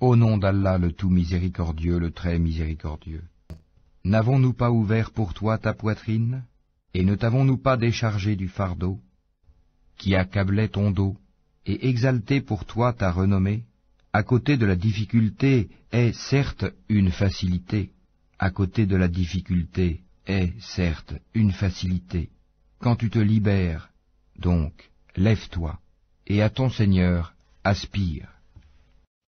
Au nom d'Allah le tout miséricordieux, le très miséricordieux. N'avons-nous pas ouvert pour toi ta poitrine, et ne t'avons-nous pas déchargé du fardeau, qui accablait ton dos, et exalté pour toi ta renommée? À côté de la difficulté est certes une facilité, à côté de la difficulté est certes une facilité. Quand tu te libères, donc, lève-toi, et à ton Seigneur aspire.